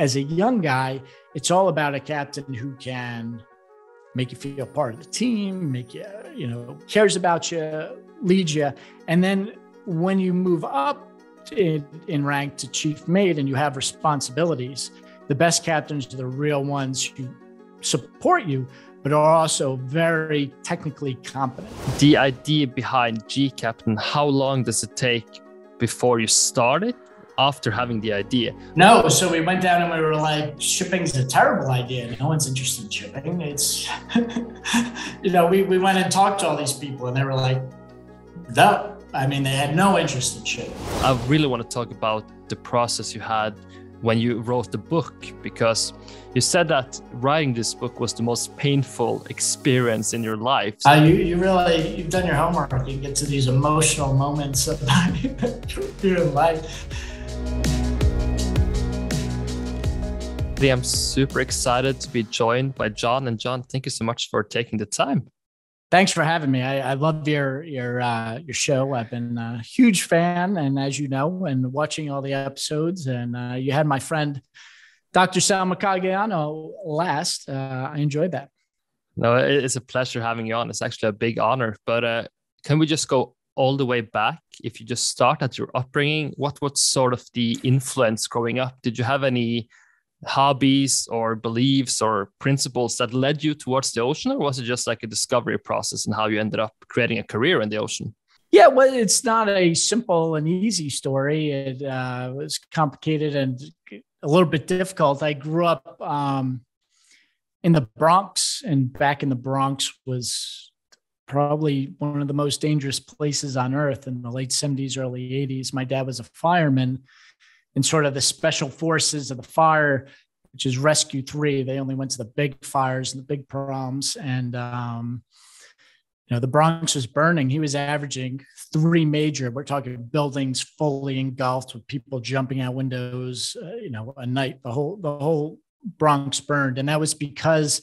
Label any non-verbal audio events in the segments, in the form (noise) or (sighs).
as a young guy, it's all about a captain who can make you feel part of the team, make you, you know, cares about you, leads you. And then when you move up in, in rank to chief mate and you have responsibilities, the best captains are the real ones who support you, but are also very technically competent. The idea behind gCaptain, how long does it take before you start it? After having the idea? No, so we went down and we were like, shipping's a terrible idea. No one's interested in shipping. It's, (laughs) you know, we, we went and talked to all these people and they were like, no. I mean, they had no interest in shipping. I really want to talk about the process you had when you wrote the book because you said that writing this book was the most painful experience in your life. Uh, you, you really, you've done your homework. You get to these emotional moments of (laughs) your life. I'm super excited to be joined by John. And John, thank you so much for taking the time. Thanks for having me. I, I love your your uh, your show. I've been a huge fan, and as you know, and watching all the episodes. And uh, you had my friend Dr. Sal Mercogliano last. Uh, I enjoyed that. No, it's a pleasure having you on. It's actually a big honor. But uh, can we just go all the way back? If you just start at your upbringing, what was sort of the influence growing up? Did you have any hobbies or beliefs or principles that led you towards the ocean, or was it just like a discovery process and how you ended up creating a career in the ocean? Yeah, well, it's not a simple and easy story. It uh, was complicated and a little bit difficult. I grew up um, in the Bronx, and back in the Bronx was probably one of the most dangerous places on earth in the late 70s, early 80s. My dad was a fireman in sort of the special forces of the fire, which is Rescue Three. They only went to the big fires and the big problems, and um, you know the Bronx was burning. He was averaging three major. We're talking buildings fully engulfed with people jumping out windows. Uh, you know, a night the whole the whole Bronx burned, and that was because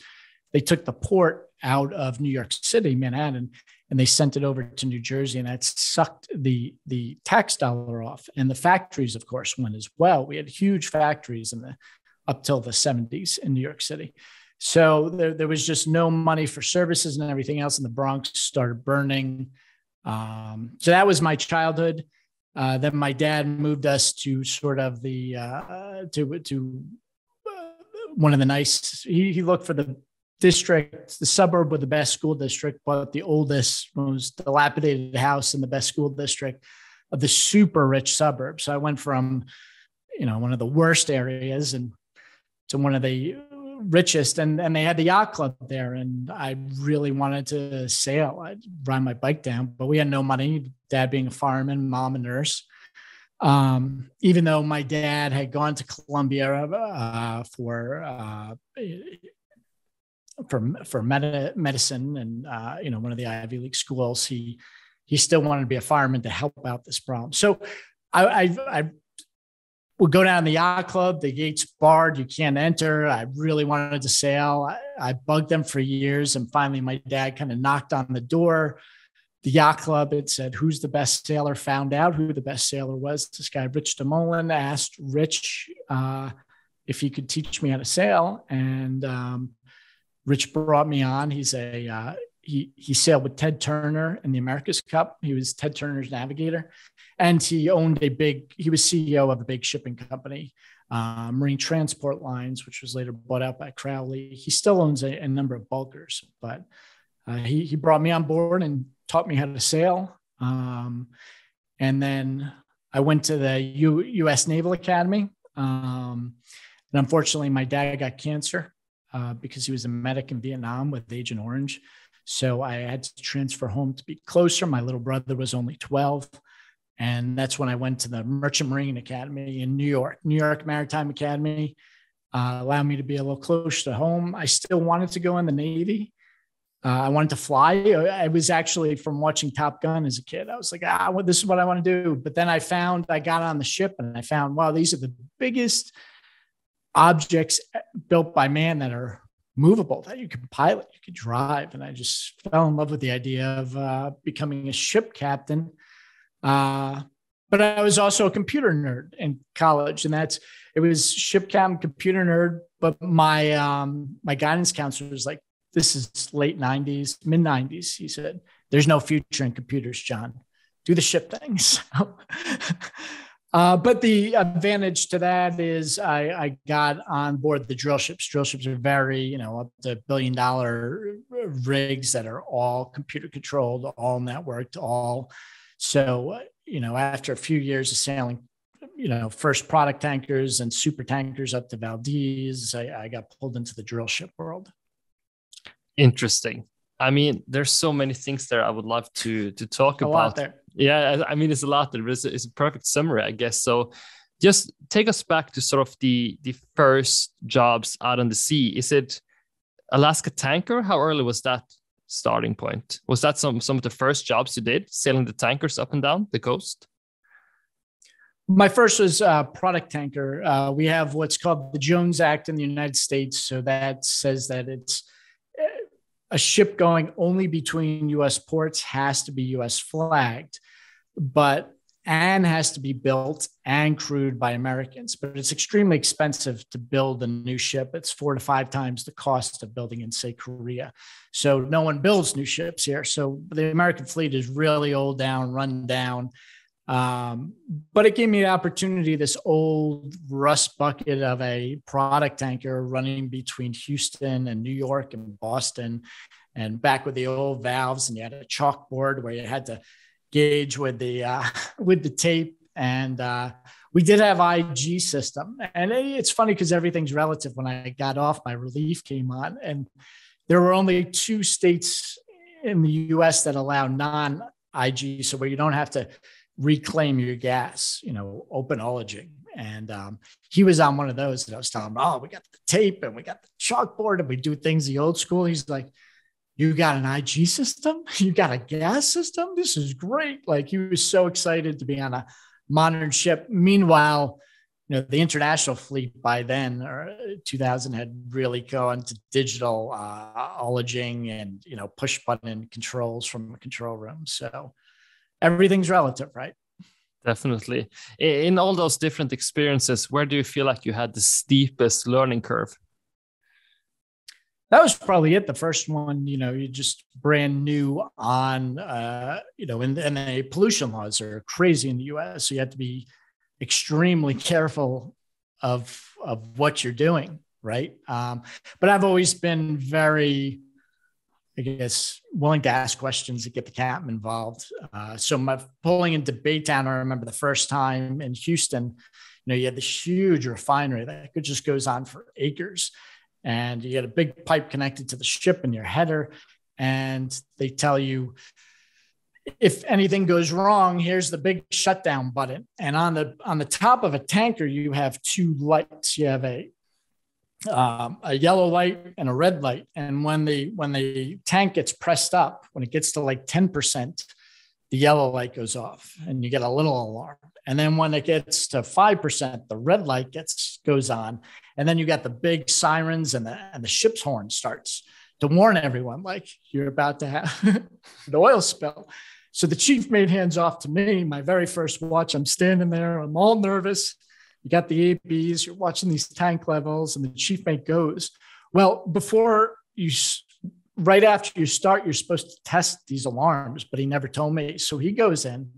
they took the port out of New York City, Manhattan, and they sent it over to New Jersey, and that sucked the the tax dollar off. And the factories, of course, went as well. We had huge factories in the up till the 70s in New York City. So there, there was just no money for services and everything else, and the Bronx started burning. Um, so that was my childhood. Uh, then my dad moved us to sort of the uh, to to uh, one of the nice. He, he looked for the district, the suburb with the best school district, but the oldest, most dilapidated house in the best school district of the super rich suburb. So I went from, you know, one of the worst areas and to one of the richest and and they had the yacht club there and I really wanted to sail. I'd ride my bike down, but we had no money. Dad being a fireman, mom a nurse. Um, even though my dad had gone to Columbia uh, for uh, for for med- medicine and uh, you know one of the Ivy League schools. He he still wanted to be a fireman to help out this problem. So I I, I would go down the yacht club. The gates barred. You can't enter. I really wanted to sail. I, I bugged them for years, and finally my dad kind of knocked on the door. The yacht club it said, "Who's the best sailor?" Found out who the best sailor was. This guy, Rich du Moulin, asked Rich uh, if he could teach me how to sail, and um, Rich brought me on. He's a uh, he he sailed with Ted Turner in the America's Cup. He was Ted Turner's navigator, and he owned a big. He was CEO of a big shipping company, uh, Marine Transport Lines, which was later bought out by Crowley. He still owns a, a number of bulkers, but uh, he he brought me on board and taught me how to sail. Um, and then I went to the U, U.S. Naval Academy. Um, and unfortunately, my dad got cancer uh, because he was a medic in Vietnam with Agent Orange. So I had to transfer home to be closer. My little brother was only 12. And that's when I went to the Merchant Marine Academy in New York, New York Maritime Academy, uh, allowed me to be a little closer to home. I still wanted to go in the Navy. Uh, I wanted to fly. I was actually from watching Top Gun as a kid. I was like, ah, well, this is what I want to do. But then I found, I got on the ship and I found, wow, these are the biggest objects built by man that are movable that you can pilot, you can drive. And I just fell in love with the idea of uh, becoming a ship captain. Uh, but I was also a computer nerd in college, and that's it was ship captain, computer nerd. But my um, my guidance counselor was like, "This is late '90s, mid '90s." He said, "There's no future in computers, John. Do the ship things." (laughs) uh, but the advantage to that is I, I got on board the drill ships. Drill ships are very, you know, up to billion dollar rigs that are all computer controlled, all networked, all so you know, after a few years of sailing, you know, first product tankers and super tankers up to Valdez, I, I got pulled into the drill ship world. Interesting. I mean, there's so many things there I would love to to talk a about. there. Yeah, I mean, it's a lot there. It's a, it's a perfect summary, I guess. So, just take us back to sort of the the first jobs out on the sea. Is it Alaska Tanker? How early was that starting point. Was that some some of the first jobs you did, sailing the tankers up and down the coast? My first was a product tanker. Uh, we have what's called the Jones Act in the United States. So that says that it's uh, a ship going only between US ports has to be US flagged. But and has to be built and crewed by Americans. But it's extremely expensive to build a new ship. It's four to five times the cost of building in, say, Korea. So no one builds new ships here. So the American fleet is really old down, run down. Um, but it gave me the opportunity, this old rust bucket of a product tanker running between Houston and New York and Boston, and back with the old valves, and you had a chalkboard where you had to gauge with the uh, (laughs) with the tape, and uh, we did have IG system. And it's funny because everything's relative. When I got off, my relief came on, and there were only two states in the U.S. that allow non IG, so where you don't have to reclaim your gas, you know, open ullaging. And um, he was on one of those, and I was telling him, "Oh, we got the tape and we got the chalkboard, and we do things the old school." He's like, you got an IG system, (laughs) you got a gas system. This is great. Like he was so excited to be on a modern ship. Meanwhile, you know, the international fleet by then, or 2000, had really gone to digital uh, ullaging and you know push button controls from a control room. So everything's relative, right? Definitely. In all those different experiences, where do you feel like you had the steepest learning curve? That was probably it. The first one, you know, you just brand new on, uh, you know, and, and the pollution laws are crazy in the U.S. So you have to be extremely (laughs) careful of of what you're doing, right? Um, but I've always been very, I guess, willing to ask questions to get the captain involved. Uh, so my pulling into Baytown, I remember the first time in Houston, you know, you had this huge refinery that just goes on for acres and you get a big pipe connected to the ship in your header and they tell you if anything goes wrong here's the big shutdown button. And on the on the top of a tanker you have two lights. You have a um, a yellow light and a red light. And when the when the tank gets pressed up when it gets to like 10% the yellow light goes off and you get a little alarm. And then when it gets to 5% the red light gets goes on and then you got the big sirens and the and the ship's horn starts to warn everyone like you're about to have (laughs) an oil spill. So the chief made hands off to me my very first watch. I'm standing there i'm all nervous. You got the abs you're watching these tank levels and the chief mate goes well before you right after you start you're supposed to test these alarms but he never told me. So he goes in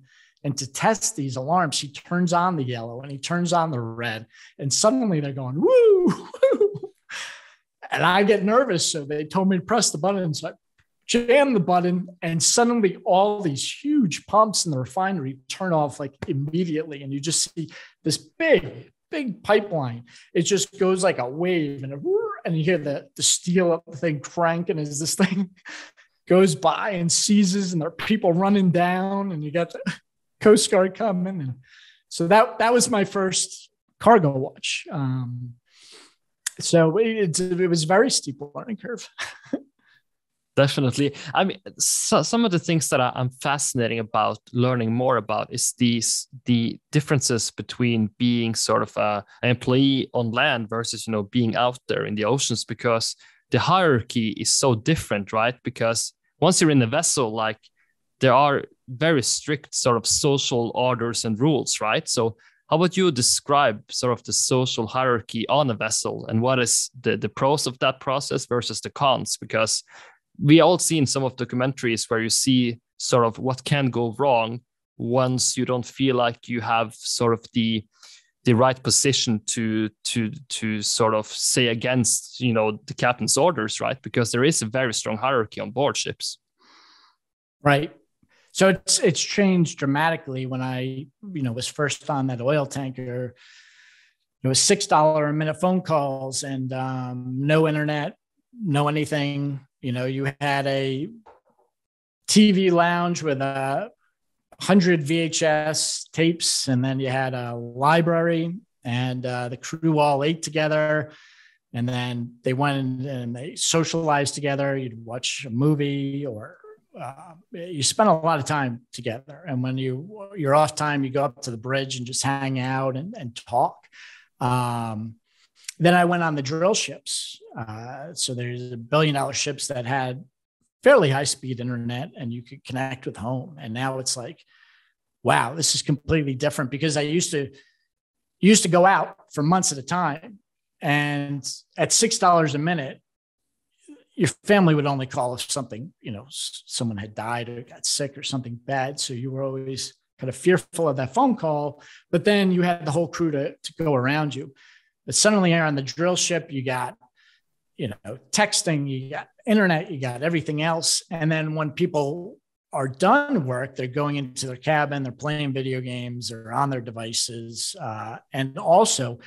and to test these alarms, he turns on the yellow and he turns on the red. And suddenly they're going, woo, woo. And I get nervous. So they told me to press the button. So I jam the button. And suddenly all these huge pumps in the refinery turn off like immediately. And you just see this big, big pipeline. It just goes like a wave and, a, and you hear the, the steel up the thing cranking as this (laughs) thing goes by and seizes and there are people running down and you got the, Coast Guard coming. And so that that was my first cargo watch. Um, so it, it was very steep learning curve. (laughs) Definitely. I mean, so, some of the things that I'm fascinating about learning more about is these the differences between being sort of a, an employee on land versus you know being out there in the oceans because the hierarchy is so different, right? Because once you're in the vessel, like there are very strict sort of social orders and rules, right? So how about you describe sort of the social hierarchy on a vessel and what is the, the pros of that process versus the cons? Because we all seen some of documentaries where you see sort of what can go wrong once you don't feel like you have sort of the the right position to to to sort of say against you know the captain's orders right because there is a very strong hierarchy on board ships right so it's it's changed dramatically when i you know was first on that oil tanker it was six dollar a minute phone calls and um, no internet no anything you know you had a tv lounge with a 100 VHS tapes, and then you had a library, and uh, the crew all ate together. And then they went and they socialized together. You'd watch a movie, or uh, you spend a lot of time together. And when you you're off time, you go up to the bridge and just hang out and, and talk. Um, then I went on the drill ships. Uh, so there's a billion dollar ships that had fairly high speed internet and you could connect with home. And now it's like, wow, this is completely different because I used to used to go out for months at a time. And at six dollars a minute, your family would only call if something, you know, someone had died or got sick or something bad. So you were always kind of fearful of that phone call. But then you had the whole crew to, to go around you. But suddenly you're on the drill ship, you got you know, texting, you got internet, you got everything else. And then when people are done work, they're going into their cabin, they're playing video games, they're on their devices. Uh, and also,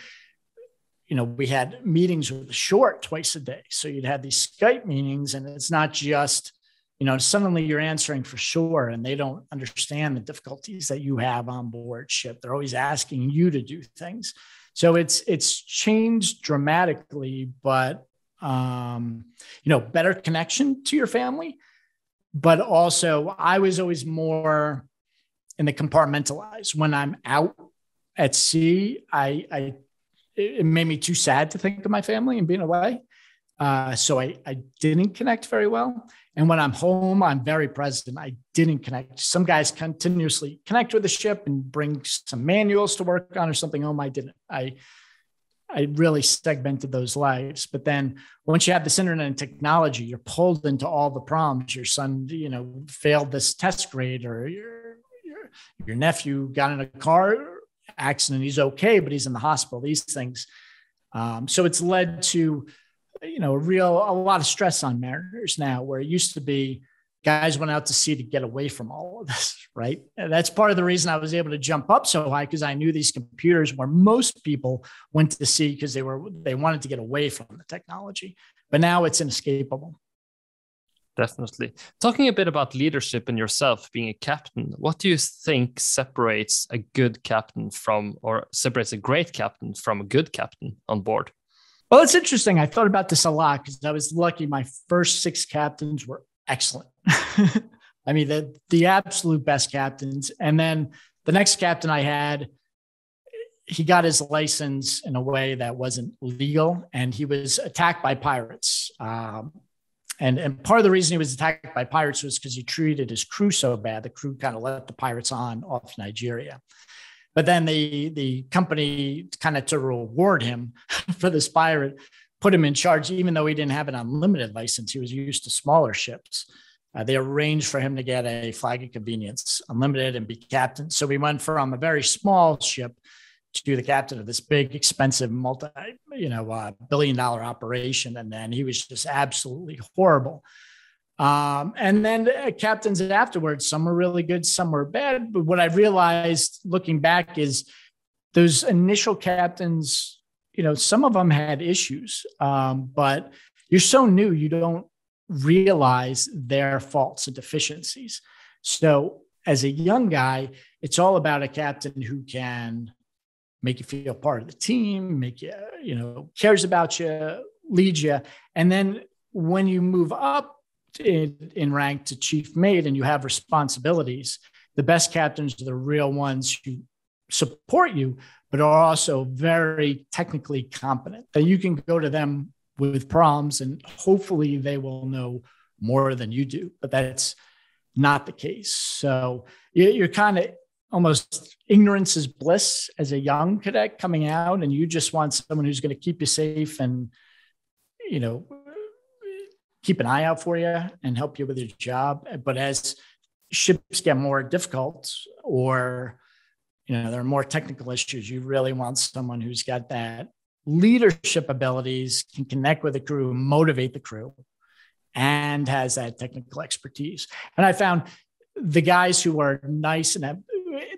you know, we had meetings with the short twice a day. So you'd have these Skype meetings, and it's not just, you know, suddenly you're answering for sure, and they don't understand the difficulties that you have on board ship. They're always asking you to do things. So it's it's changed dramatically, but um, you know, better connection to your family. But also, I was always more in the compartmentalized. When I'm out at sea, I, I it made me too sad to think of my family and being away. Uh, so I, I didn't connect very well. And when I'm home, I'm very present. I didn't connect. Some guys continuously connect with the ship and bring some manuals to work on or something home. I didn't. I I really segmented those lives. But then once you have this internet and technology, you're pulled into all the problems. Your son, you know, failed this test grade, or your your, your nephew got in a car accident. He's okay, but he's in the hospital. These things. Um, so it's led to, you know, a real a lot of stress on mariners now, where it used to be guys went out to sea to get away from all of this, (laughs) right? And that's part of the reason I was able to jump up so high because I knew these computers where most people went to sea because they were they wanted to get away from the technology. But now it's inescapable. Definitely. Talking a bit about leadership and yourself being a captain, what do you think separates a good captain from or separates a great captain from a good captain on board? Well, it's interesting. I thought about this a lot because I was lucky. My first six captains were excellent. (laughs) I mean, the the absolute best captains. And then the next captain I had, he got his license in a way that wasn't legal, and he was attacked by pirates. Um, and and part of the reason he was attacked by pirates was because he treated his crew so bad. The crew kind of let the pirates on off Nigeria. But then the the company kind of to reward him (laughs) for this pirate put him in charge, even though he didn't have an unlimited license. He was used to smaller ships. Uh, they arranged for him to get a flag of convenience, unlimited, and be captain. So we went from a very small ship to the captain of this big, expensive, multi, you know, uh, billion dollar operation. And then he was just absolutely horrible. Um, and then uh, captains afterwards, some were really good, some were bad. But what I realized looking back is those initial captains you know, some of them had issues, um, but you're so new, you don't realize their faults and deficiencies. So, as a young guy, it's all about a captain who can make you feel part of the team, make you, you know, cares about you, leads you. And then when you move up in, in rank to chief mate and you have responsibilities, the best captains are the real ones who support you, but are also very technically competent. That you can go to them with problems and hopefully they will know more than you do. But that's not the case. So you're kind of almost ignorance is bliss as a young cadet coming out, and you just want someone who's going to keep you safe and, you know, keep an eye out for you and help you with your job. But as ships get more difficult or you know there are more technical issues you really want someone who's got that leadership abilities can connect with the crew motivate the crew and has that technical expertise and i found the guys who are nice and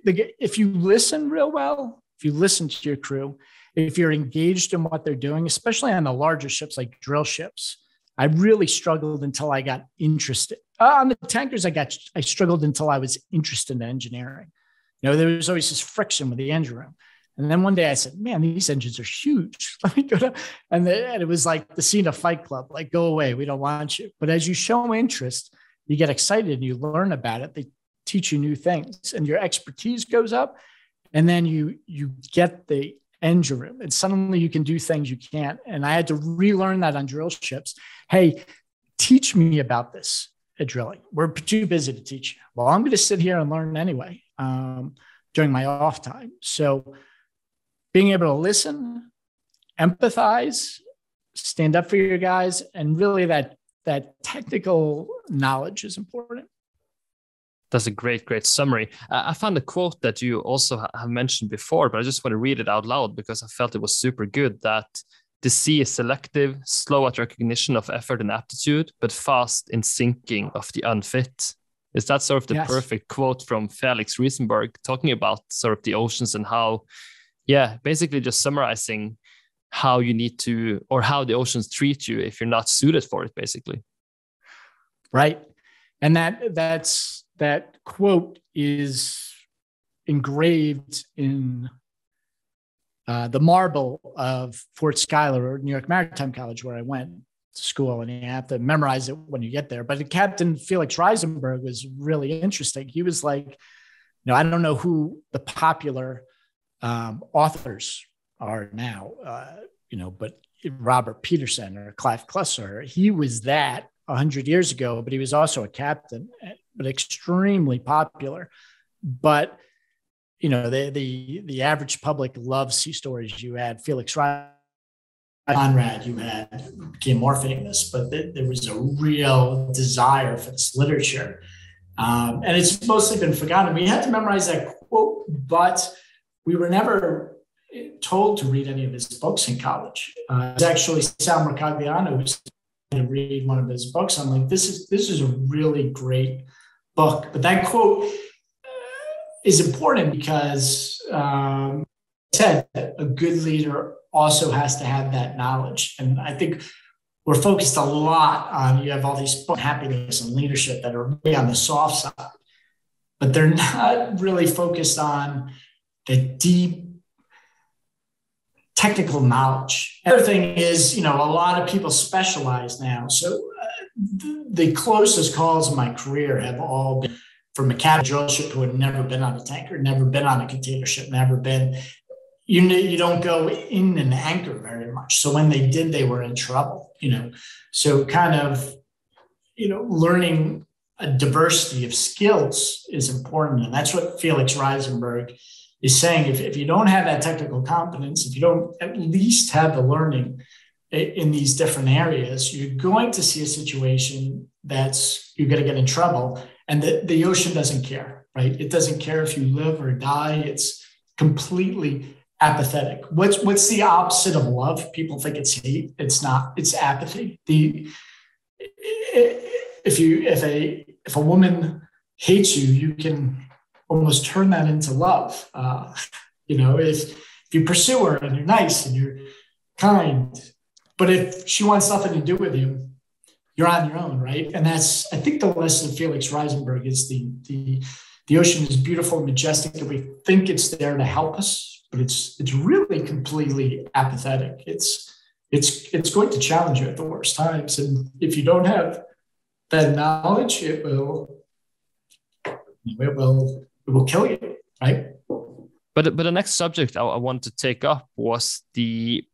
have, if you listen real well if you listen to your crew if you're engaged in what they're doing especially on the larger ships like drill ships I really struggled until I got interested. Uh, on the tankers, I got I struggled until I was interested in engineering. You know, there was always this friction with the engine room. And then one day I said, "Man, these engines are huge. (laughs) Let me go to." And, the, and it was like the scene of Fight Club, like "Go away, we don't want you." But as you show interest, you get excited and you learn about it. Teach you new things, and your expertise goes up. And then you you get the engine room, and suddenly you can do things you can't. And I had to relearn that on drill ships. Hey, teach me about this at drilling. We're too busy to teach. Well, I'm going to sit here and learn anyway um, during my off time. So, being able to listen, empathize, stand up for your guys, and really that that technical knowledge is important. That's a great, great summary. Uh, I found a quote that you also have mentioned before, but I just want to read it out loud because I felt it was super good. That the sea is selective, slow at recognition of effort and aptitude, but fast in sinking of the unfit. Is that sort of the yes. perfect quote from Felix Riesenberg talking about sort of the oceans and how, yeah, basically just summarizing how you need to or how the oceans treat you if you're not suited for it, basically. Right. And that that's that quote is engraved in uh, the marble of Fort Schuyler or New York Maritime College, where I went to school, and you have to memorize it when you get there. But Captain Felix Riesenberg was really interesting. He was like, you know, I don't know who the popular um, authors are now, uh, you know, but Robert Peterson or Clive Cussler, he was that 100 years ago, but he was also a captain, but extremely popular. But you know, the the the average public loves sea stories. You had Felix Conrad, you had became more famous, but there was a real desire for this literature. Um, and it's mostly been forgotten. We had to memorize that quote, but we were never told to read any of his books in college. Uh, actually Sal Mercogliano who's to read one of his books. I'm like, this is this is a really great book. But that quote is important because um, said a good leader also has to have that knowledge. And I think we're focused a lot on you have all these happiness and leadership that are really on the soft side, but they're not really focused on the deep technical knowledge. Other thing is, you know, a lot of people specialize now. So the closest calls in my career have all been for mechanic drill ship who had never been on a tanker, never been on a container ship, never been, you know, you don't go in an anchor very much. So when they did, they were in trouble, you know. So kind of, you know, learning a diversity of skills is important. And that's what Felix Riesenberg is saying. If, if you don't have that technical competence, if you don't at least have the learning in these different areas, you're going to see a situation that's you're going to get in trouble and the, the ocean doesn't care right? It doesn't care if you live or die. It's completely apathetic. What's what's the opposite of love? People think it's hate it's not it's apathy. The if you if a if a woman hates you you can almost turn that into love. Uh, you know if if you pursue her and you're nice and you're kind but if she wants nothing to do with you you're on your own, right? And that's I think the lesson of Felix Riesenberg is the the the ocean is beautiful and majestic, and we think it's there to help us, but it's it's really completely apathetic. It's it's it's going to challenge you at the worst times, and if you don't have that knowledge, it will it will it will kill you, right? But but the next subject I, I want to take up was the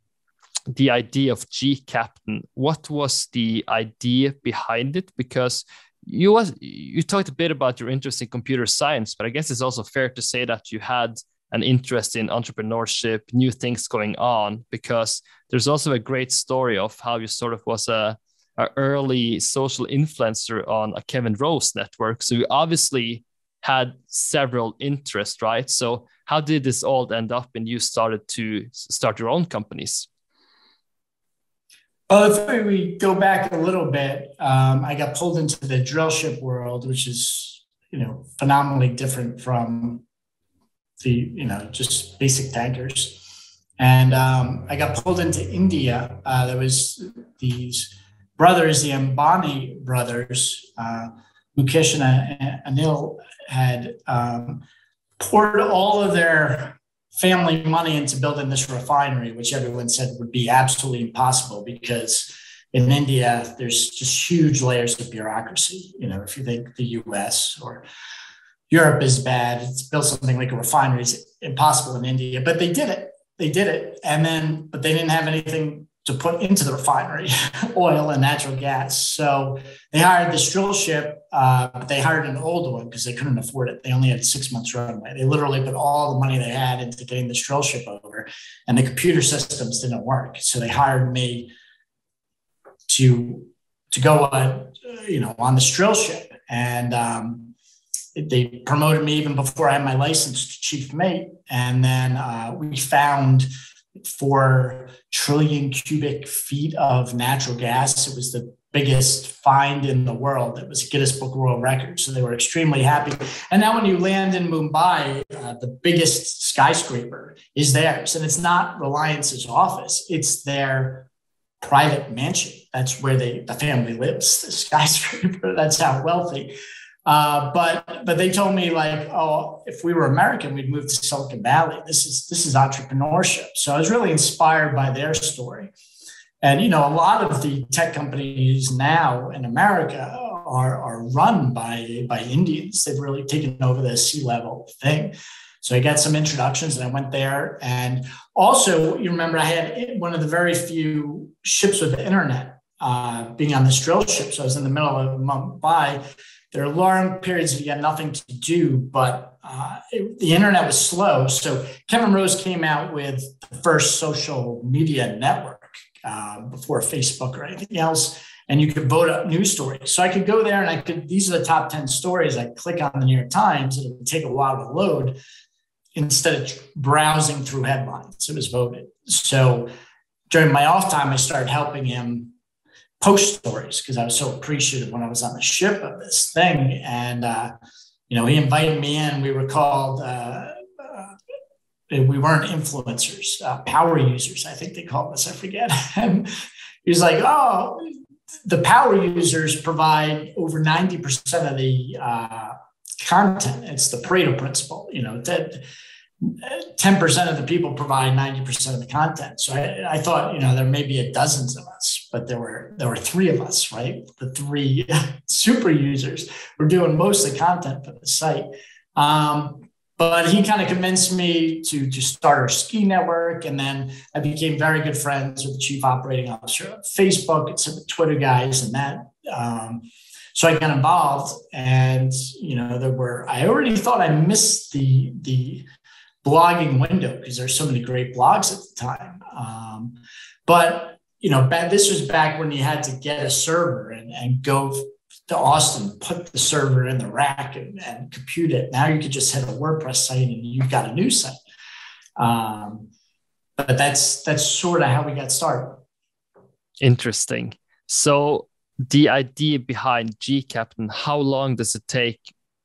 the idea of gCaptain. What was the idea behind it? Because you was you talked a bit about your interest in computer science, but I guess it's also fair to say that you had an interest in entrepreneurship, new things going on, because there's also a great story of how you sort of was a, a early social influencer on a Kevin Rose network. So you obviously had several interests, right? So how did this all end up and you started to start your own companies? Well, if we go back a little bit, um, I got pulled into the drill ship world, which is, you know, phenomenally different from the, you know, just basic tankers. And um, I got pulled into India. Uh, there was these brothers, the Ambani brothers, uh, Mukesh and Anil had um, poured all of their family money into building this refinery, which everyone said would be absolutely impossible because in India, there's just huge layers of bureaucracy. You know, if you think the US or Europe is bad, it's built something like a refinery is impossible in India, but they did it. They did it. And then, but they didn't have anything to put into the refinery, (laughs) oil and natural gas. So they hired this drill ship, uh, but they hired an old one because they couldn't afford it. They only had six months runway. They literally put all the money they had into getting this drill ship over, and the computer systems didn't work. So they hired me to to go on, you know, on this drill ship, and um, they promoted me even before I had my license to chief mate. And then uh, we found four trillion cubic feet of natural gas. It was the biggest find in the world. It was Guinness Book World Record. So they were extremely happy. And now when you land in Mumbai, uh, the biggest skyscraper is theirs. And it's not Reliance's office, it's their private mansion. That's where they the family lives, the (laughs) skyscraper. That's how wealthy. Uh, but but they told me like, oh, if we were American, we'd move to Silicon Valley. This is this is entrepreneurship. So I was really inspired by their story. And you know, a lot of the tech companies now in America are, are run by by Indians. They've really taken over the C-level thing. So I got some introductions and I went there. And also, you remember I had one of the very few ships with the internet uh, being on this drill ship. So I was in the middle of Mumbai there are long periods that you had nothing to do, but uh, it, the internet was slow. So Kevin Rose came out with the first social media network uh, before Facebook or anything else. And you could vote up news stories. So I could go there and I could, these are the top 10 stories. I click on the New York Times, it would take a while to load instead of browsing through headlines. It was voted. So during my off time, I started helping him post stories because I was so appreciative when I was on the ship of this thing. And, uh, you know, he invited me in. We were called, uh, uh, we weren't influencers, uh, power users, I think they called us, I forget. and (laughs) he was like, oh, the power users provide over 90% of the uh, content. It's the Pareto principle, you know, that 10% of the people provide 90% of the content. So I, I, thought, you know, there may be a dozens of us, but there were there were three of us, right? The three (laughs) super users were doing most of the content for the site. Um, but he kind of convinced me to, to start our ski network. And then I became very good friends with the chief operating officer of Facebook and some Twitter guys and that. Um, so I got involved and, you know, there were, I already thought I missed the, the, blogging window because there's so many great blogs at the time. Um, but you know, this was back when you had to get a server and, and go to Austin, put the server in the rack and, and compute it. Now you could just hit a WordPress site and you've got a new site. Um, but that's that's sort of how we got started. Interesting. So the idea behind gCaptain, how long does it take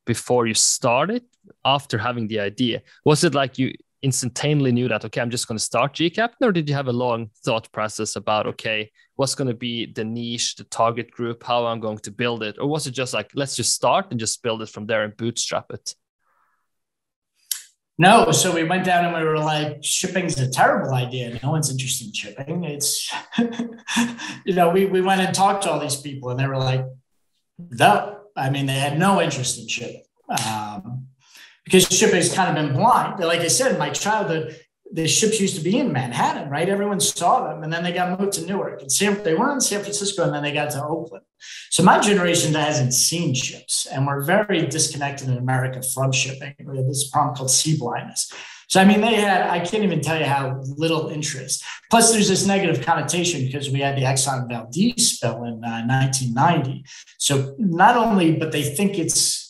before you started after having the idea? Was it like you instantaneously knew that, okay, I'm just going to start gCaptain, or did you have a long thought process about, okay, what's going to be the niche, the target group, how I'm going to build it? Or was it just like, let's just start and just build it from there and bootstrap it? No, so we went down and we were like, shipping's a terrible idea. No one's interested in shipping. It's, (laughs) you know, we, we went and talked to all these people and they were like, no, I mean, they had no interest in shipping. Um, because shipping has kind of been blind. Like I said, in my childhood, the ships used to be in Manhattan, right? Everyone saw them, and then they got moved to Newark, and San, they were in San Francisco, and then they got to Oakland. So my generation hasn't seen ships, and we're very disconnected in America from shipping. We have this problem called sea blindness. So I mean, they had I can't even tell you how little interest. Plus, there's this negative connotation because we had the Exxon Valdez spill in uh, 1990. So not only, but they think it's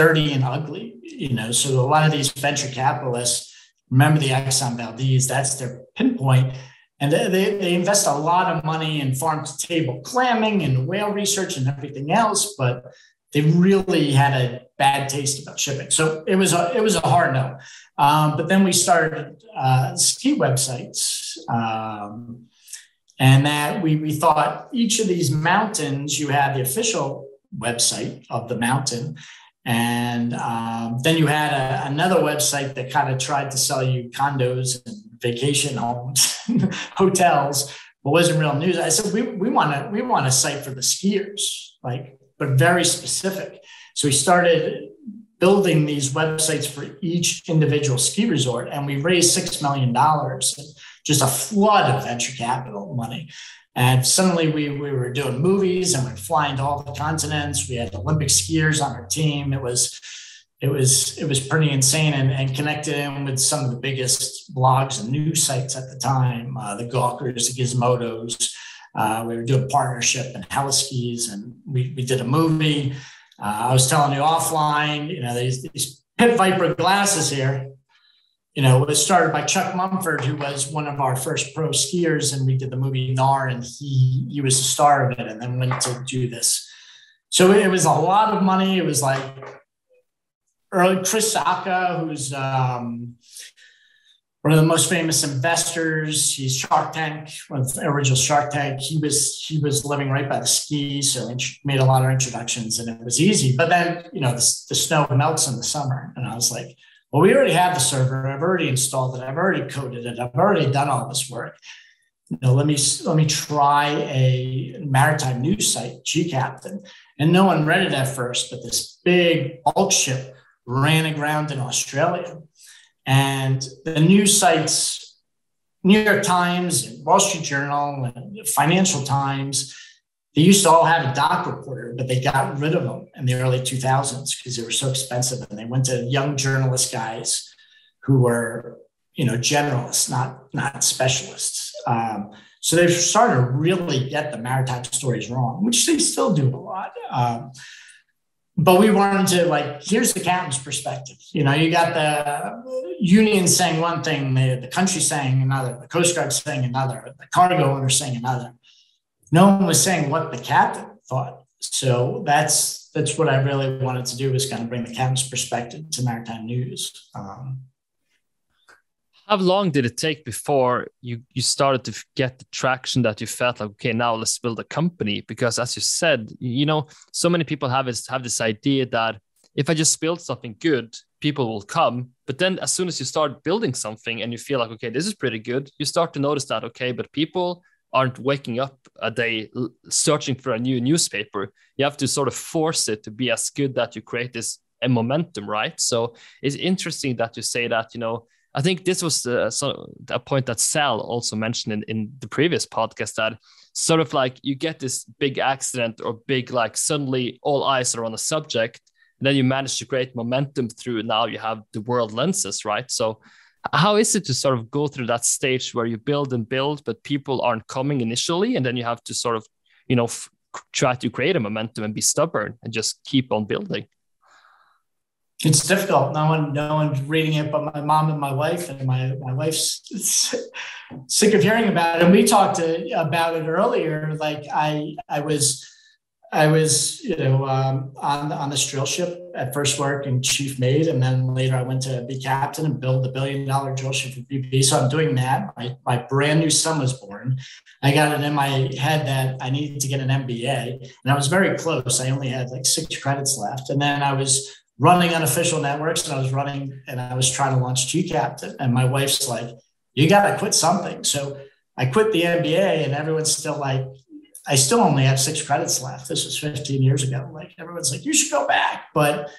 dirty and ugly, you know. So a lot of these venture capitalists remember the Exxon Valdez, that's their pinpoint. And they, they invest a lot of money in farm to table clamming and whale research and everything else, but they really had a bad taste about shipping. So it was a, it was a hard no. Um, but then we started uh, ski websites. Um, and that we, we thought each of these mountains, you had the official website of the mountain. And um, then you had a, another website that kind of tried to sell you condos and vacation homes, (laughs) hotels, but wasn't real news. I said we we want to we want a site for the skiers, like but very specific. So we started building these websites for each individual ski resort, and we raised six million dollars, just a flood of venture capital money. And suddenly we, we were doing movies and we are flying to all the continents. We had Olympic skiers on our team. It was it was it was pretty insane and, and connected in with some of the biggest blogs and news sites at the time, uh, the Gawkers, the Gizmodos. Uh, we were doing partnership and heliskis and we, we did a movie. Uh, I was telling you offline, you know, these, these Pit Viper glasses here you know, it was started by Chuck Mumford, who was one of our first pro skiers, and we did the movie Nar, and he he was the star of it, and then went to do this. So it was a lot of money. It was like early Chris Sacca, who's um, one of the most famous investors. He's Shark Tank, one of the original Shark Tank. He was he was living right by the ski, so made a lot of introductions, and it was easy. But then you know the, the snow melts in the summer, and I was like well, we already have the server. I've already installed it. I've already coded it. I've already done all this work. You know, let me let me try a maritime news site, gCaptain. And no one read it at first, but this big bulk ship ran aground in Australia. And the news sites, New York Times, Wall Street Journal, and Financial Times, they used to all have a doc reporter, but they got rid of them in the early 2000s because they were so expensive. And they went to young journalist guys who were, you know, generalists, not not specialists. Um, so they've started to really get the maritime stories wrong, which they still do a lot. Um, but we wanted to like, here's the captain's perspective. You know, you got the union saying one thing, the, the country saying another, the Coast Guard saying another, the cargo owner saying another no one was saying what the captain thought. So that's that's what I really wanted to do was kind of bring the captain's perspective to maritime news. Um, how long did it take before you you started to get the traction that you felt like okay now let's build a company because as you said you know so many people have this have this idea that if I just build something good people will come but then as soon as you start building something and you feel like okay this is pretty good you start to notice that okay but people aren't waking up a day searching for a new newspaper. You have to sort of force it to be as good that you create this a momentum, right? So it's interesting that you say that, you know, I think this was uh, so, a point that Sal also mentioned in, in the previous podcast that sort of like you get this big accident or big, like suddenly all eyes are on a subject. And then you manage to create momentum through now you have the world lenses, right? So how is it to sort of go through that stage where you build and build but people aren't coming initially and then you have to sort of you know f- try to create a momentum and be stubborn and just keep on building? It's difficult. No one no one's reading it but my mom and my wife and my, my wife's sick of hearing about it. And we talked to, about it earlier. Like i i was I was, you know, um, on on the drill ship at first work and chief mate, and then later I went to be captain and build the billion dollar drill ship for BP. So I'm doing that. My my brand new son was born. I got it in my head that I needed to get an MBA, and I was very close. I only had like six credits left, and then I was running unofficial networks, and I was running, and I was trying to launch gCaptain, and my wife's like, "You got to quit something." So I quit the MBA, and everyone's still like, I still only have six credits left. This was 15 years ago. Like everyone's like, you should go back. But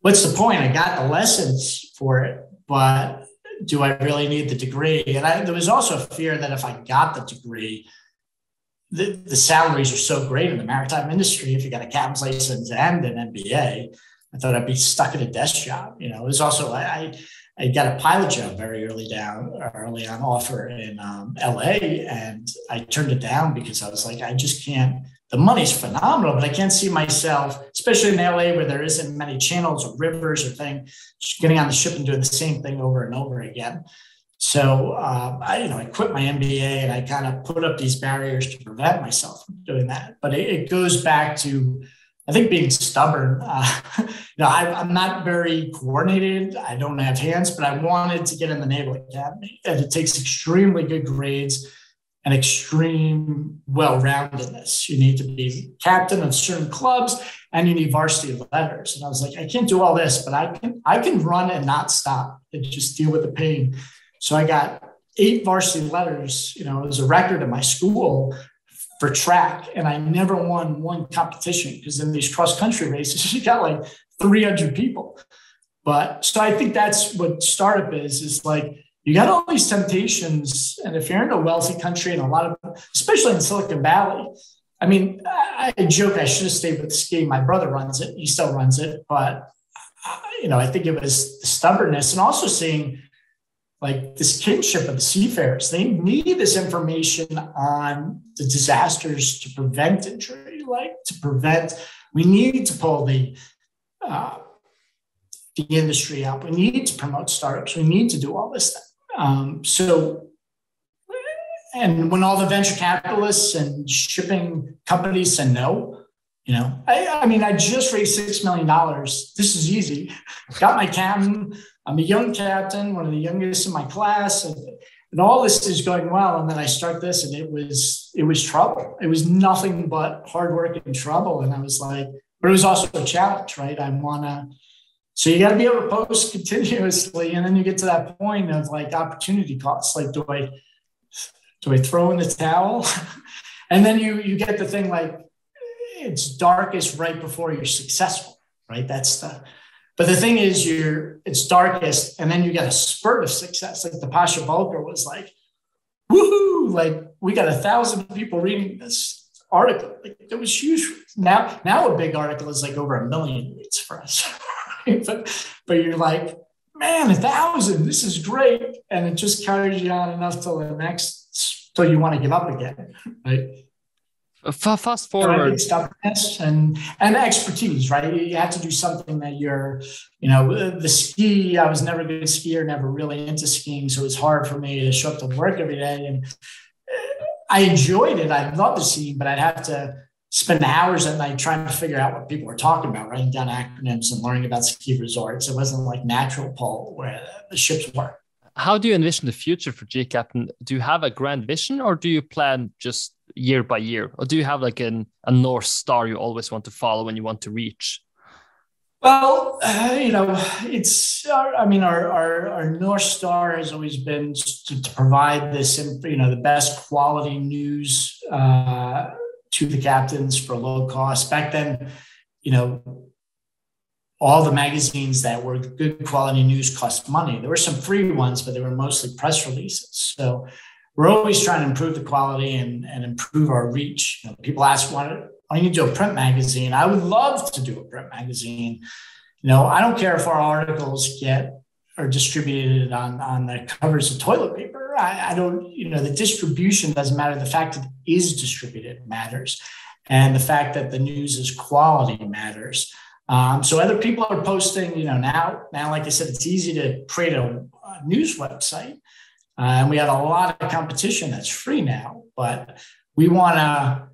what's the point? I got the lessons for it, but do I really need the degree? And I, there was also a fear that if I got the degree, the, the salaries are so great in the maritime industry. If you got a captain's license and an MBA, I thought I'd be stuck at a desk job. You know, it was also I I got a pilot job very early down, early on offer in um, LA, and I turned it down because I was like, I just can't. The money's phenomenal, but I can't see myself, especially in LA where there isn't many channels or rivers or thing, just getting on the ship and doing the same thing over and over again. So uh, I, you know, I quit my MBA and I kind of put up these barriers to prevent myself from doing that. But it, it goes back to I think being stubborn. Uh, (laughs) you know, I, am not very coordinated. I don't have hands, but I wanted to get in the Naval Academy, and it takes extremely good grades and extreme well-roundedness. You need to be captain of certain clubs, and you need varsity letters. And I was like, I can't do all this, but I can. I can run and not stop and just deal with the pain. So I got eight varsity letters. You know, it was a record in my school for track, and I never won one competition because in these cross country races, (laughs) you got like 300 people. But so I think that's what startup is, is like you got all these temptations. And if you're in a wealthy country and a lot of, especially in Silicon Valley, I mean, I, joke I should have stayed with skiing. My brother runs it, he still runs it. But, uh, you know, I think it was the stubbornness and also seeing like this kinship of the seafarers. They need this information on the disasters to prevent injury, like to prevent. We need to pull the uh, the industry up. We need to promote startups. We need to do all this stuff. Um, so, and when all the venture capitalists and shipping companies said no, you know, I, I mean, I just raised six million dollars. This is easy. Got my captain I'm a young captain, one of the youngest in my class, and, and all this is going well. And then I start this, and it was it was trouble. It was nothing but hard work and trouble. And I was like, but it was also a challenge, right? I wanna. So you got to be able to post (laughs) continuously, and then you get to that point of like opportunity costs. Like, do I do I throw in the towel? (laughs) and then you you get the thing like it's darkest right before you're successful, right? That's the but the thing is, you're it's darkest, and then you get a spurt of success. Like the Pasha Bulker was like, woohoo! Like we got a thousand people reading this article. Like it was huge. Now, now a big article is like over a million reads for us. (laughs) but but you're like, man, a thousand. This is great, and it just carries you on enough till the next till you want to give up again, right? Fast forward. stubbornness and and expertise right? You have to do something that you're you know the ski i was never a good skier never really into skiing so it's hard for me to show up to work every day. And uh, i enjoyed it. I loved the skiing but i'd have to spend hours at night trying to figure out what people were talking about writing down acronyms and learning about ski resorts. It wasn't like natural pull where the ships were. How do you envision the future for gCaptain? Do you have a grand vision or do you plan just year by year? Or do you have like an, a North Star you always want to follow and you want to reach? Well, uh, you know, it's, I mean, our, our, our North Star has always been to, to, provide this, you know, the best quality news uh, to the captains for low cost. Back then, you know, all the magazines that were good quality news cost money. There were some free ones, but they were mostly press releases. So we're always trying to improve the quality and, and improve our reach. You know, people ask, why, why do you do a print magazine? I would love to do a print magazine. You know, I don't care if our articles get are distributed on, on the covers of toilet paper. I, I don't, you know, the distribution doesn't matter. The fact that it is distributed matters. And the fact that the news is quality matters. Um, so other people are posting, you know, now, now, like I said, it's easy to create a, a news website. Uh, and we have a lot of competition that's free now, but we want to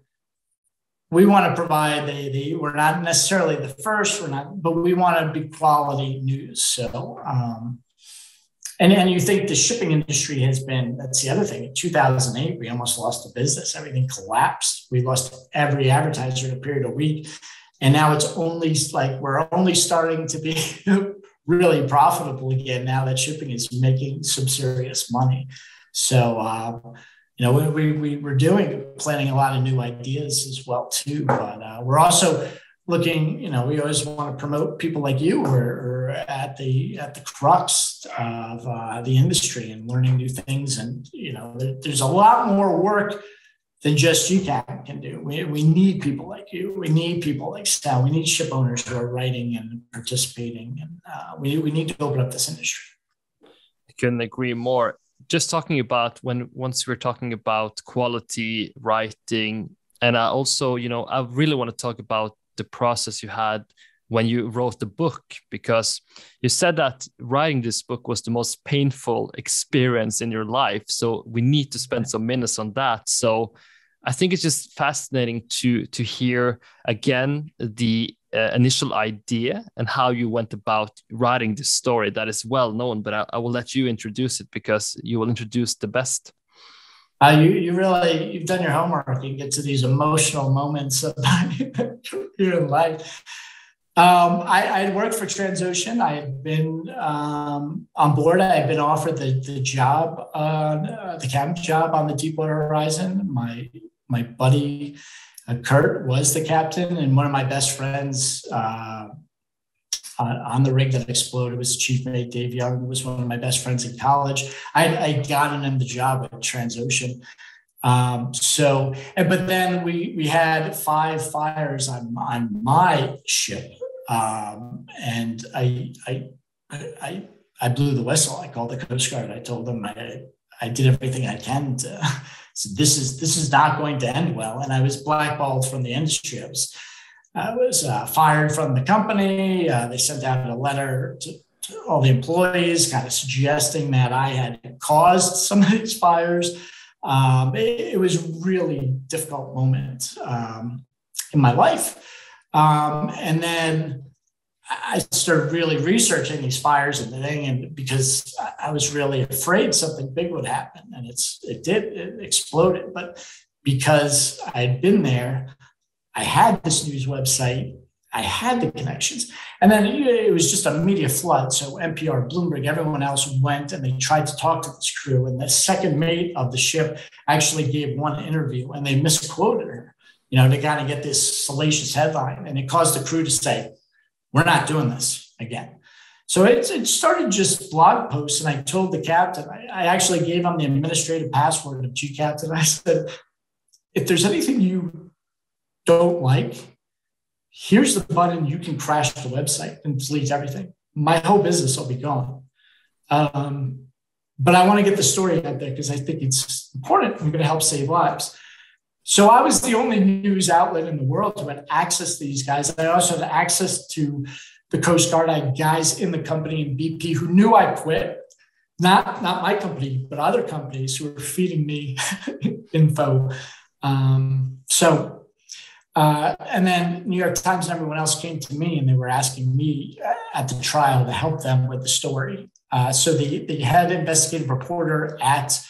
we want to provide the, the we're not necessarily the first we're not but we want to be quality news. So um, and and you think the shipping industry has been that's the other thing. In 2008 we almost lost the business. Everything collapsed. We lost every advertiser in a period of week. And now it's only like we're only starting to be (laughs) really profitable again now that shipping is making some serious money. So, uh, you know, we, we, we're doing, planning a lot of new ideas as well, too. But uh, we're also looking, you know, we always want to promote people like you or were at the at the crux of uh, the industry and learning new things. And you know, there, there's a lot more work than just UCAP can do. We, we need people like you. We need people like Sal. We need ship owners who are writing and participating. And uh, we, we need to open up this industry. I couldn't agree more. Just talking about when once we're talking about quality writing, and I also, you know, I really want to talk about the process you had when you wrote the book because you said that writing this book was the most painful experience in your life so we need to spend some minutes on that so i think it's just fascinating to to hear again the uh, initial idea and how you went about writing this story that is well known but I, I will let you introduce it because you will introduce the best uh, you, you really you've done your homework you get to these emotional moments about (laughs) your life um, I, I had worked for Transocean. I had been um, on board. I had been offered the, the job, uh, the captain job on the Deepwater Horizon. My my buddy uh, Curt was the captain, and one of my best friends uh, on, the rig that exploded was Chief Mate Dave Young, who was one of my best friends in college. I I gotten him the job at Transocean. Um, so, but then we we had five fires on on my ship, um, and I, I, I, I blew the whistle. I called the Coast Guard. I told them I, I did everything I can to. So this is this is not going to end well. And I was blackballed from the industry. I was, I was uh, fired from the company. Uh, they sent out a letter to, to all the employees, kind of suggesting that I had caused (laughs) some of these fires. Um, it, it, was a really difficult moment um, in my life. Um, and then I started really researching these fires and the thing, and because I was really afraid something big would happen, and it's it did it exploded. But because I had been there, I had this news website, I had the connections, and then it was just a media flood. So NPR, Bloomberg, everyone else went and they tried to talk to this crew, and the second mate of the ship actually gave one interview, and they misquoted her you know, to kind of get this salacious headline. And it caused the crew to say, we're not doing this again. So it, it started just blog posts. And I told the captain, I, I actually gave him the administrative password of gCaptain. (laughs) I said, if there's anything you don't like, here's the button you can crash the website and delete everything. My whole business will be gone. Um, but I want to get the story out there because I think it's important. I'm going to help save lives. So I was the only news outlet in the world to have access to these guys. I also had access to the Coast Guard. I had guys in the company in BP who knew I quit. Not, not my company, but other companies who were feeding me (laughs) info. Um, so, uh, and then New York Times and everyone else came to me and they were asking me at the trial to help them with the story. Uh, so the, the head investigative reporter at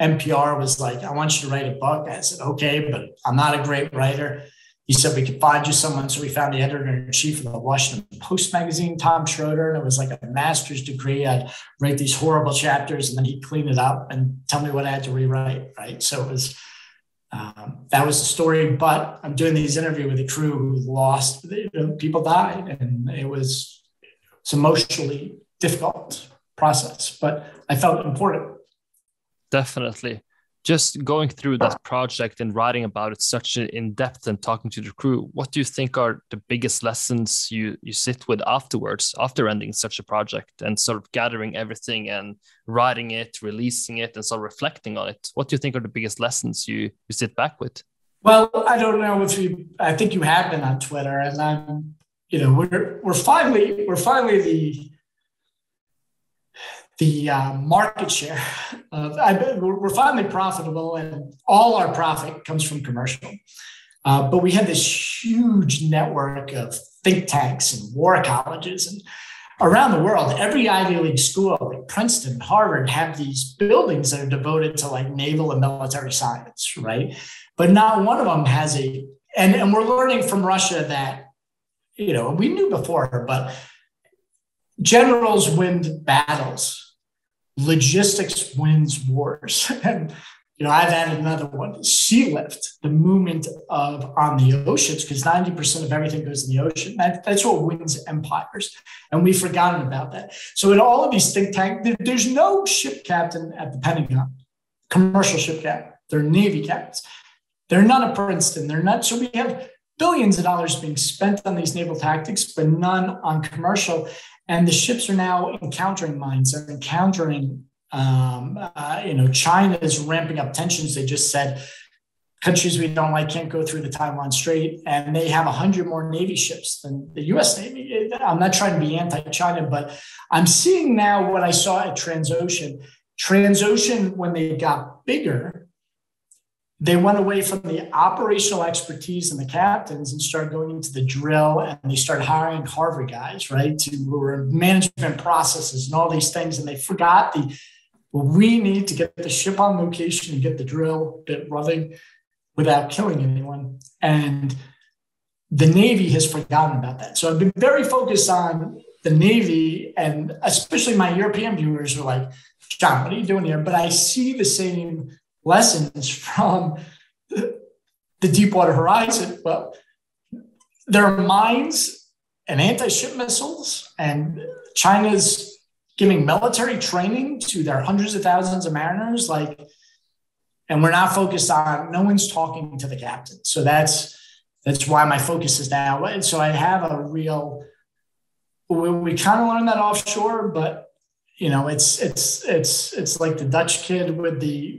NPR was like, I want you to write a book. I said, okay, but I'm not a great writer. He said, we could find you someone. So we found the editor in chief of the Washington Post magazine, Tom Shroder. And it was like a master's degree. I'd write these horrible chapters and then he'd clean it up and tell me what I had to rewrite. Right. So it was, um, that was the story. But I'm doing these interview with a crew who lost, people died. And it was, it's emotionally difficult process, but I felt important definitely. Just going through that project and writing about it such in depth and talking to the crew what do you think are the biggest lessons you you sit with afterwards after ending such a project and sort of gathering everything and writing it releasing it and sort of reflecting on it? What do you think are the biggest lessons you you sit back with? Well i don't know if you i think you have been on twitter and i'm you know we're we're finally we're finally the the uh, market share. Of, I, we're finally profitable, and all our profit comes from commercial. Uh, but we had this huge network of think tanks and war colleges and around the world. Every Ivy League school, like Princeton, Harvard, have these buildings that are devoted to like naval and military science, right? But not one of them has a. And, and we're learning from Russia that, you know, we knew before, but generals win battles logistics wins wars. (laughs) and you know, I've added another one, sea lift, the movement of on the oceans, because 90% of everything goes in the ocean. That, that's what wins empires. And we've forgotten about that. So in all of these think tanks, there's no ship captain at the Pentagon, commercial ship captain. They're Navy captains. They're none at Princeton. They're not. So we have billions of dollars being spent on these naval tactics, but none on commercial. And the ships are now encountering mines. They're encountering um, uh, you know, China is ramping up tensions. They just said countries we don't like can't go through the Taiwan Strait, and they have 100 more Navy ships than the US Navy. I'm not trying to be anti China, but I'm seeing now what I saw at Transocean. Transocean, when they got bigger, they went away from the operational expertise and the captains and started going into the drill and they started hiring Harvard guys, right, to who were management processes and all these things. And they forgot the well, we need to get the ship on location and get the drill bit running without killing anyone. And the Navy has forgotten about that. So I've been very focused on the Navy, and especially my European viewers are like, John, what are you doing here? But I see the same lessons from the, Deepwater Horizon. Well, there are mines and anti ship missiles, and China's giving military training to their hundreds of thousands of mariners like and we're not focused on no one's talking to the captain so that's that's why my focus is now so i have a real we, we kind of learned that offshore but you know it's it's it's it's like the dutch kid with the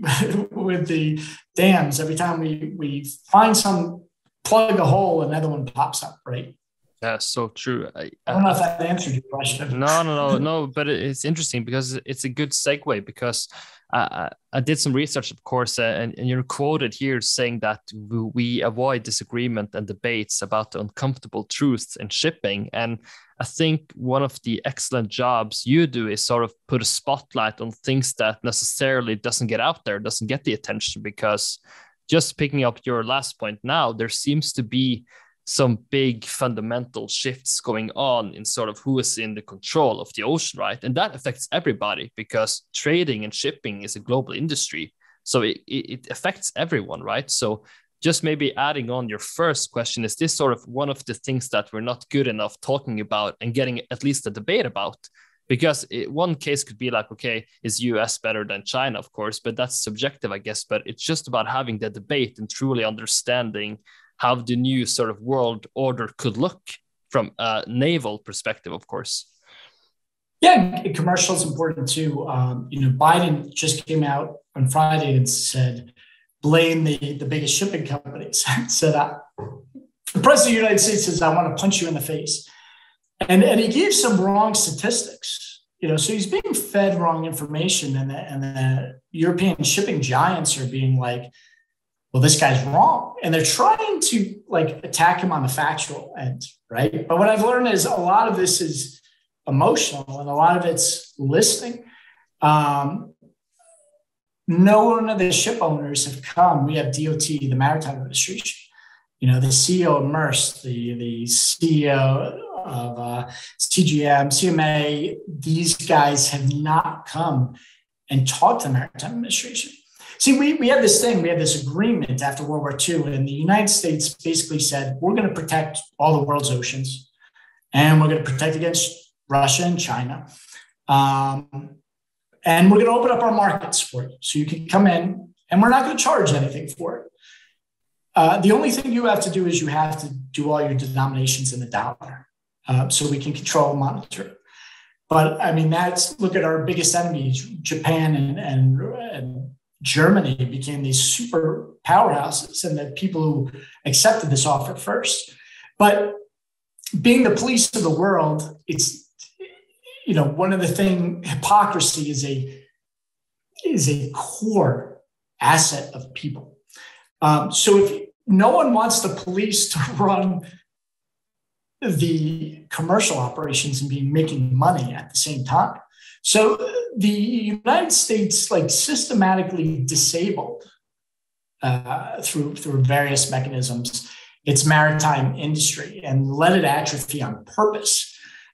(laughs) with the dams. Every time we we find some plug a hole another one pops up right yeah, so true. I, I don't know if that answered your question. No, no, no, no. (laughs) But it's interesting because it's a good segue because I, I did some research, of course, uh, and, and, you're quoted here saying that we avoid disagreement and debates about the uncomfortable truths in shipping. And I think one of the excellent jobs you do is sort of put a spotlight on things that necessarily doesn't get out there, doesn't get the attention. Because just picking up your last point now, there seems to be some big fundamental shifts going on in sort of who is in the control of the ocean, right? And that affects everybody because trading and shipping is a global industry. So it, it affects everyone, right? So just maybe adding on your first question, is this sort of one of the things that we're not good enough talking about and getting at least a debate about? Because it, one case could be like, okay, is US better than China, of course, but that's subjective, I guess. But it's just about having the debate and truly understanding how the new sort of world order could look from a naval perspective, of course. Yeah, commercial is important too. Um, you know, Biden just came out on Friday and said, blame the, the biggest shipping companies. (laughs) said, uh, the president of the United States says, I want to punch you in the face. And, and he gave some wrong statistics. You know, so he's being fed wrong information, and the, and the European shipping giants are being like, well, this guy's wrong. And they're trying to like attack him on the factual end, right? But what I've learned is a lot of this is emotional and a lot of it's listening. Um, no one of the ship owners have come. We have DOT, the Maritime Administration, you know, the CEO of Maersk, the, the CEO of uh, CGM, CMA, these guys have not come and talked to the Maritime Administration. See, we, we had this thing, we had this agreement after World War II, and the United States basically said, we're going to protect all the world's oceans, and we're going to protect against Russia and China. Um, and we're going to open up our markets for you. So you can come in, and we're not going to charge anything for it. Uh, the only thing you have to do is you have to do all your denominations in the dollar uh, so we can control and monitor. But I mean, that's look at our biggest enemies, Japan and, and, and Germany became these super powerhouses and the people who accepted this offer first. But being the police of the world, it's you know one of the thing hypocrisy is a is a core asset of people. Um, so if no one wants the police to (laughs) run the commercial operations and be making money at the same time, so the United States like systematically disabled uh, through through various mechanisms its maritime industry and let it atrophy on purpose.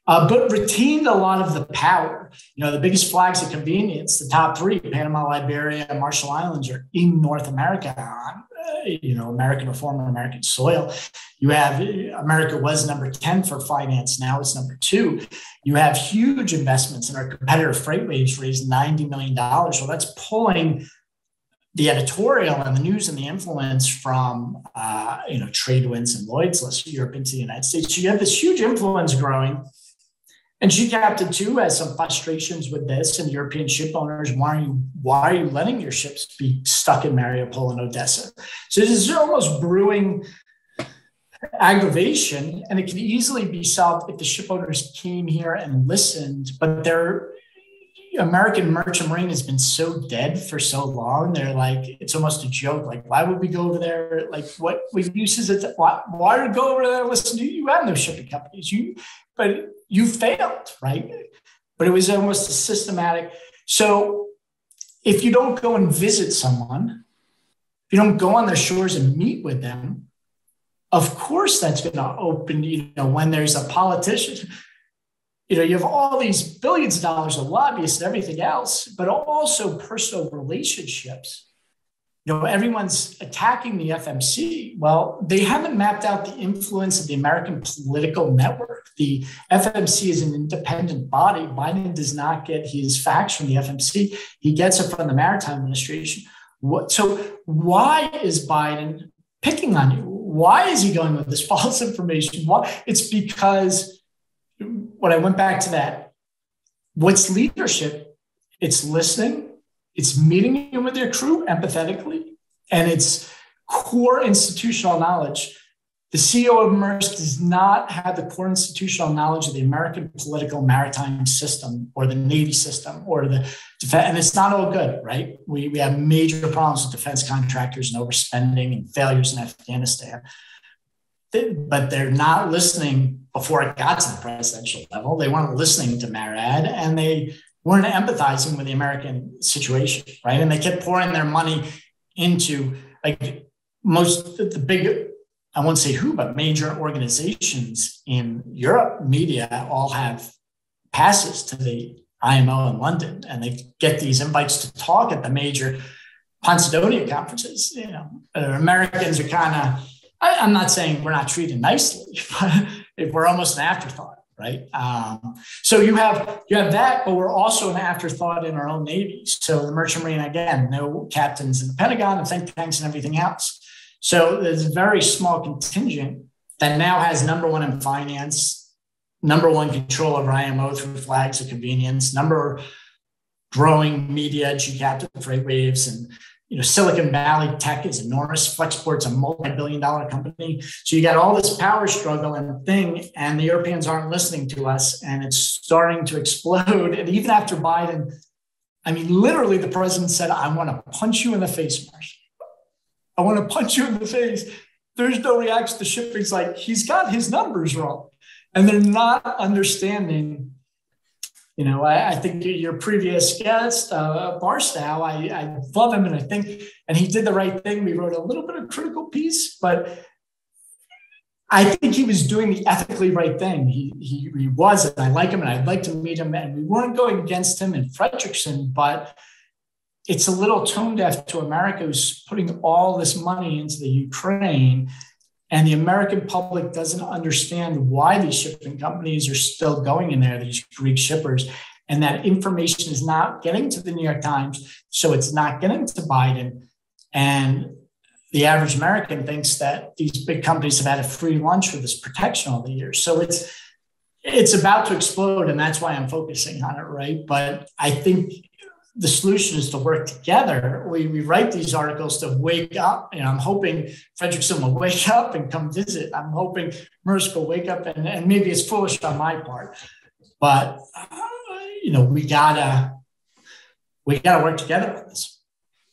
Uh, but retained a lot of the power. You know, the biggest flags of convenience, the top three, Panama, Liberia, and Marshall Islands, are in North America on, uh, you know, American or former American soil. You have America was number 10 for finance. Now it's number two. You have huge investments in our competitor FreightWaves raised $90 million. So that's pulling the editorial and the news and the influence from uh, you know Tradewinds and Lloyd's list Europe into the United States. So you have this huge influence growing. And gCaptain too has some frustrations with this, and European ship owners, why are you why are you letting your ships be stuck in Mariupol and Odessa? So this is almost brewing aggravation, and it can easily be solved if the ship owners came here and listened. But they're American merchant marine has been so dead for so long. They're like, it's almost a joke. Like, why would we go over there? Like, what we is it? Why, why would go over there and listen to you? Have no shipping companies. You, but you failed, right? But it was almost a systematic. So if you don't go and visit someone, if you don't go on their shores and meet with them, of course that's going to open, you know, when there's a politician you know, you have all these billions of dollars of lobbyists and everything else, but also personal relationships. You know, everyone's attacking the FMC. Well, they haven't mapped out the influence of the American political network. The FMC is an independent body. Biden does not get his facts from the FMC, he gets it from the Maritime Administration. What, so, why is Biden picking on you? Why is he going with this (laughs) false information? Why? It's because when I went back to that, what's leadership? It's listening, it's meeting with your crew empathetically, and it's core institutional knowledge. The CEO of Maersk does not have the core institutional knowledge of the American political maritime system or the Navy system or the defense. And it's not all good, right? We, we have major problems with defense contractors and overspending and failures in Afghanistan but they're not listening before it got to the presidential level. They weren't listening to MARAD and they weren't empathizing with the American situation, right? And they kept pouring their money into like most the big, I won't say who, but major organizations in Europe, media all have passes to the IMO in London, and they get these invites to talk at the major Posidonia conferences. You know, uh, Americans are kind of I, am not saying we're not treated nicely, (laughs) but we're almost an afterthought, right? Um, so you have you have that, but we're also an afterthought in our own navy. So the merchant marine again, no captains in the Pentagon and think tanks and everything else. So there's a very small contingent that now has number one in finance, number one control over IMO through flags of convenience, number growing media, gCaptain freight waves, and you know, Silicon Valley tech is enormous. Flexport's a multi-billion dollar company. So you got all this power struggle and thing, and the Europeans aren't listening to us, and it's starting to explode. And even after Biden, I mean, literally the president said, I want to punch you in the face, Maersk. I want to punch you in the face. There's no reaction. The shipping's like, he's got his numbers wrong. And they're not understanding you know, I, I, think your previous guest, uh, Barstow, I, I love him and I think, and he did the right thing. We wrote a little bit of critical piece, but I think he was doing the ethically right thing. He, he, he was, and I like him and I'd like to meet him. And we weren't going against him in Fredriksen, but it's a little tone deaf to America who's putting all this money into the Ukraine and the American public doesn't understand why these shipping companies are still going in there, these Greek shippers, and that information is not getting to the New York Times. So it's not getting to Biden. And the average American thinks that these big companies have had a free lunch with this protection all the years. So it's it's about to explode, and that's why I'm focusing on it, right? But I think the solution is to work together. We, we write these articles to wake up. And I'm hoping Fredriksen will wake (laughs) up and come visit. I'm hoping Maersk will wake up and, and maybe it's foolish on my part, but uh, you know, we gotta, we gotta work together on this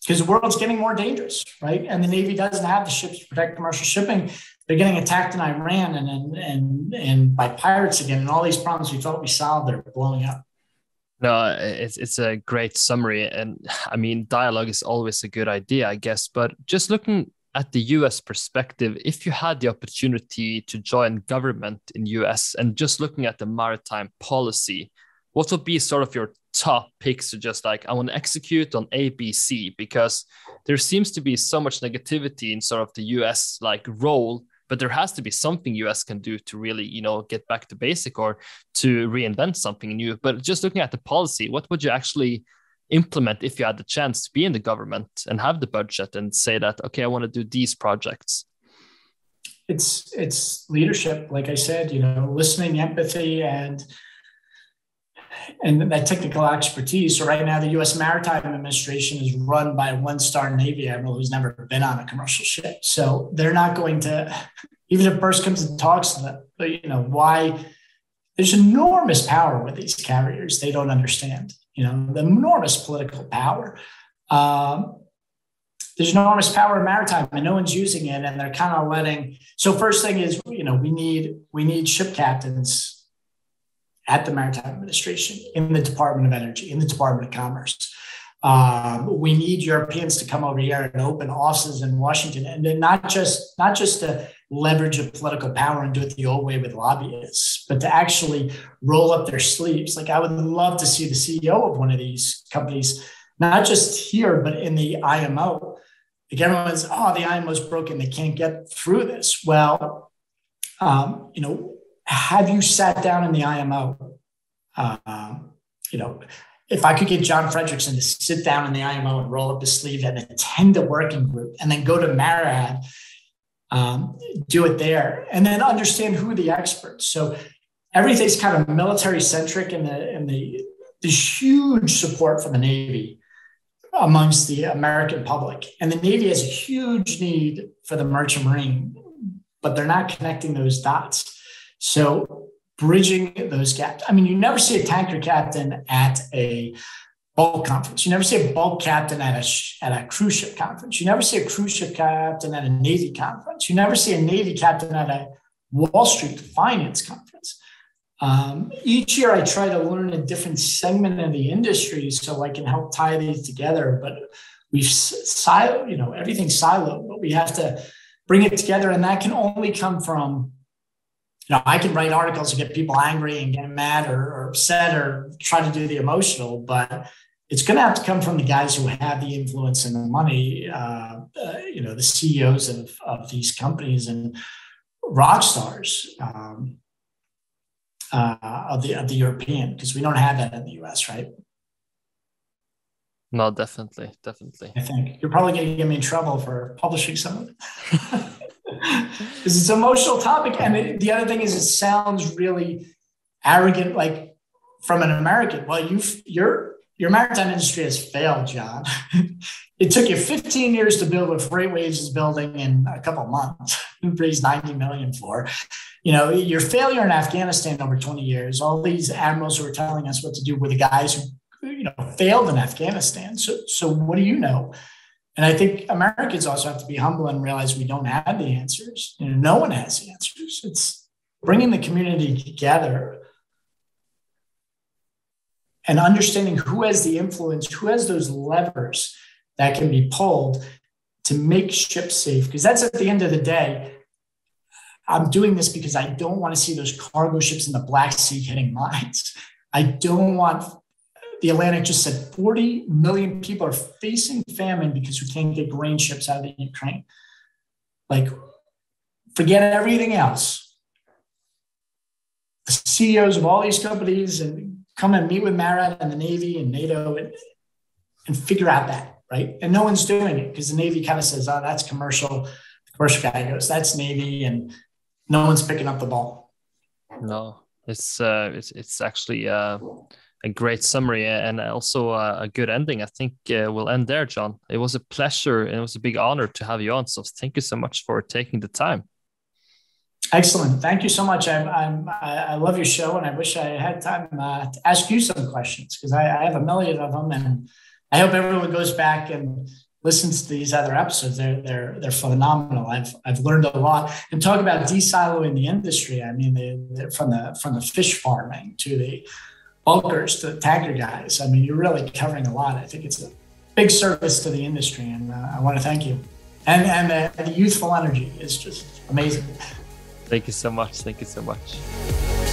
because the world's getting more dangerous, right? And the Navy doesn't have the ships to protect commercial shipping. They're getting attacked in Iran and, and, and, and by pirates again. And all these problems we thought we solved, they're blowing up. No, it's it's a great summary, and (sighs) I mean, dialogue is always a good idea, I guess. But just looking at the US perspective, if you had the opportunity to join government in US and just looking at the maritime policy, what would be sort of your top picks to just like I want to execute on ABC because there seems to be so much negativity in sort of the US like role but there has to be something us can do to really you know get back to basic or to reinvent something new. But just looking at the policy what would you actually implement if you had the chance to be in the government and have the budget and say that okay i want to do these projects it's it's leadership like i said you know listening empathy and and that technical expertise. So right now, the U.S. Maritime Administration is run by a one-star Navy admiral who's never been on a commercial ship. So they're not going to, even if Burst comes and talks to them, you know, why there's enormous power with these carriers. They don't understand, you know, the enormous political power. Um, there's enormous power in maritime and no one's using it and they're kind of letting so first thing is you know we need we need ship captains at the Maritime Administration, in the Department of Energy, in the Department of Commerce. Um, we need Europeans to come over here and open offices in Washington, and then not just not just to leverage a political power and do it the old way with lobbyists, but to actually roll up their sleeves. Like I would love to see the CEO of one of these companies, not just here but in the IMO. Like everyone's, oh, the IMO is broken; they can't get through this. Well, um, you know, have you sat down in the IMO? Uh, you know, if I could get John Fredriksen to sit down in the IMO and roll up his sleeve and attend a working group and then go to MARAD, um, do it there, and then understand who are the experts. So everything's kind of military centric in the in the there's huge support from the Navy amongst the American public. And the Navy has a huge need for the merchant marine, but they're not connecting those dots. So bridging those gaps. I mean, you never see a tanker captain at a bulk conference. You never see a bulk captain at a, at a cruise ship conference. You never see a cruise ship captain at a Navy conference. You never see a Navy captain at a Wall Street finance conference. Um, each year, I try to learn a different segment of the industry so I can help tie these together. But we've silo, you know, everything's siloed, but we have to bring it together, and that can only come from you know, I can write articles to get people angry and get mad or, or upset or try to do the emotional, but it's going to have to come from the guys who have the influence and the money. Uh, uh, you know, the CEOs of, of these companies and rock stars um, uh, of the of the European because we don't have that in the U.S. Right? No, definitely, definitely. I think you're probably going to get me in trouble for publishing some of it. (laughs) (laughs) because it's an emotional topic. And it, the other thing is, it sounds really arrogant, like from an American. Well, you your your maritime industry has failed, John. (laughs) it took you 15 years to build what FreightWaves is building in a couple months. (laughs) Who raised 90 million for. You know, your failure in Afghanistan over 20 years. All these admirals who are telling us what to do were the guys who you know failed in Afghanistan. So, so what do you know? And I think Americans also have to be humble and realize we don't have the answers. You know, no one has the answers. It's bringing the community together and understanding who has the influence, who has those levers that can be pulled to make ships safe. Because that's at the end of the day. I'm doing this because I don't want to see those cargo ships in the Black Sea hitting mines. I don't want the Atlantic just said 40 million people are facing famine because we can't get grain ships out of the Ukraine. Like, forget everything else. The CEOs of all these companies and come and meet with MARAD and the Navy and NATO and, and figure out that, right? And no one's doing it because the Navy kind of says, oh, that's commercial. The commercial guy goes, that's Navy, and no one's picking up the ball. No, it's uh, it's it's actually uh, a great summary and also a, good ending. I think uh, we'll end there, John. It was a pleasure and it was a big honor to have you on. So thank you so much for taking the time. Excellent. Thank you so much. I'm, I'm, I love your show and I wish I had time uh, to ask you some questions because I, I have a million of them and I hope everyone goes back and listens to these other episodes. They're they're they're phenomenal. I've I've learned a lot. And talk about desiloing the industry. I mean, they, from the from the fish farming to the bulkers to tanker guys. I mean, you're really covering a lot. I think it's a big service to the industry, and uh, I want to thank you. and and the, the youthful energy is just amazing. Thank you so much. Thank you so much.